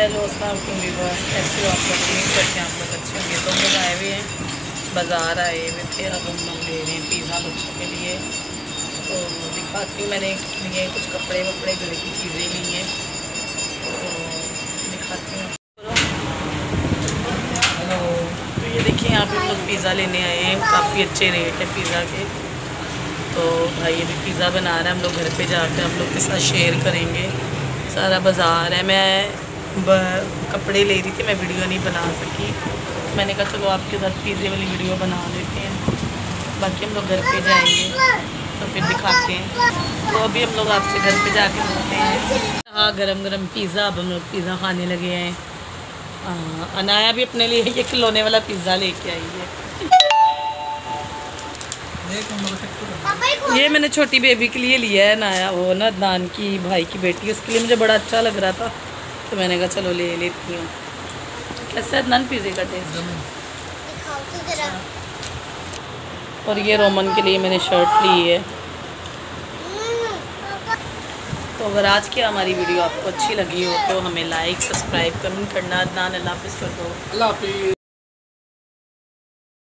Hello Aslam viewers कैसे हो आप लोग उम्मीद करते आप लोग अच्छे होंगे। तो हम आए हुए हैं बाज़ार, आए हुए थे अब हम लोग ले रहे हैं पिज़्ज़ा बच्चों के लिए। तो दिखाती हूँ मैंने लिए कुछ कपड़े वपड़े घर की चीज़ें ली हैं। तो दिखाती हूँ तो ये देखिए, यहाँ पे लोग पिज़्ज़ा लेने आए हैं। काफ़ी अच्छे रेट है पिज़्ज़ा के। तो भाई अभी पिज़्ज़ा बना रहे हैं। हम लोग घर पे जाकर हम लोग के साथ शेयर करेंगे। सारा बाज़ार है। मैं कपड़े ले रही थी मैं वीडियो नहीं बना सकी। मैंने कहा चलो आपके साथ पिज़्ज़े वाली वीडियो बना लेते हैं। बाकी हम लोग घर पे जाएँगे तो फिर दिखाते हैं। तो अभी हम लोग आपसे घर पे जाके मिलते हैं। हाँ गरम गरम पिज़्ज़ा अब हम लोग पिज़्ज़ा खाने लगे हैं। हाँ, अनाया भी अपने लिए ये खिलौने वाला पिज़्ज़ा लेके आई है। ये मैंने छोटी बेबी के लिए लिया है नाया वो ना दान की भाई की बेटी उसके लिए मुझे बड़ा अच्छा लग रहा था। तो मैंने कहा चलो ले लेती हूँ। कैसा है नन पिज़्ज़े का टेस्ट और ये रोमन के लिए मैंने शर्ट ली है। तो अगर आज की हमारी वीडियो आपको अच्छी लगी हो तो हमें लाइक सब्सक्राइब कमेंट करना अदनान अल्लाह हाफिज़ कर दो। अल्लाह हाफिज़।